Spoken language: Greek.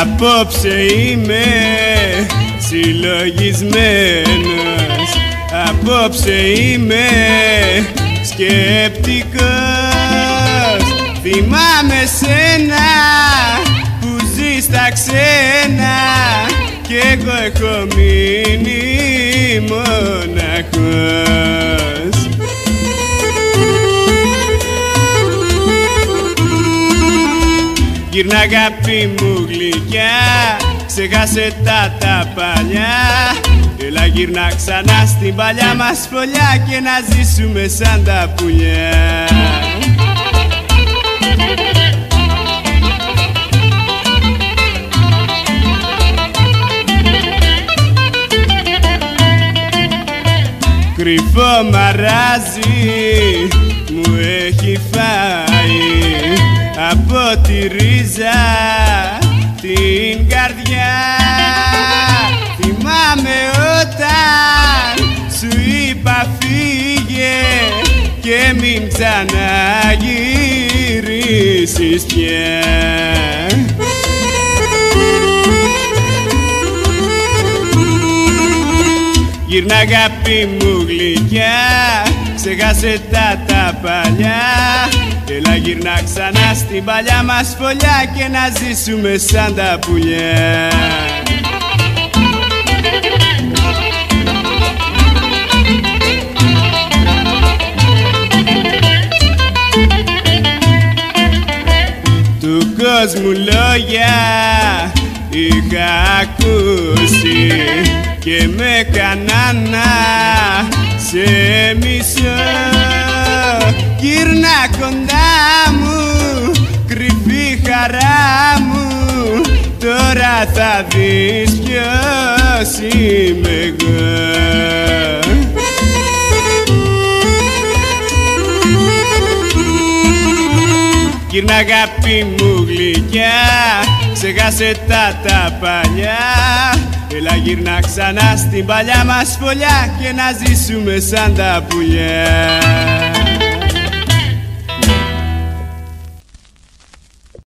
Απόψε είμαι συλλογισμένος. Απόψε είμαι σκεπτικός. Θυμάμαι σένα που ζεις στα ξένα Κι εγώ έχω μείνει μοναχός Γύρνα αγάπη μου γλυκιά Ξεχάσε τα τα παλιά. Έλα γύρνα ξανά στην παλιά μας φωλιά Και να ζήσουμε σαν τα πουλιά Κρυφό μαράζι μου έχει φάει. Από τη και μην ξαναγυρίσεις πια. Γύρνα αγάπη μου γλυκιά Ξεχάσε τα τα παλιά. Έλα γύρνα ξανά στην παλιά μας φωλιά Και να ζήσουμε σαν τα πουλιά Του κόσμου λόγια είχα ακούσει και με κανάνα. Σε μισό Γύρνα κοντά μου, κρυφή χαρά μου. Τώρα θα δεις ποιος είμαι εγώ Γύρνα αγάπη μου γλυκιά. Ξεχάσε τα τα παλιά. Έλα γύρνα ξανά στην παλιά μας φωλιά Και να ζήσουμε σαν τα πουλιά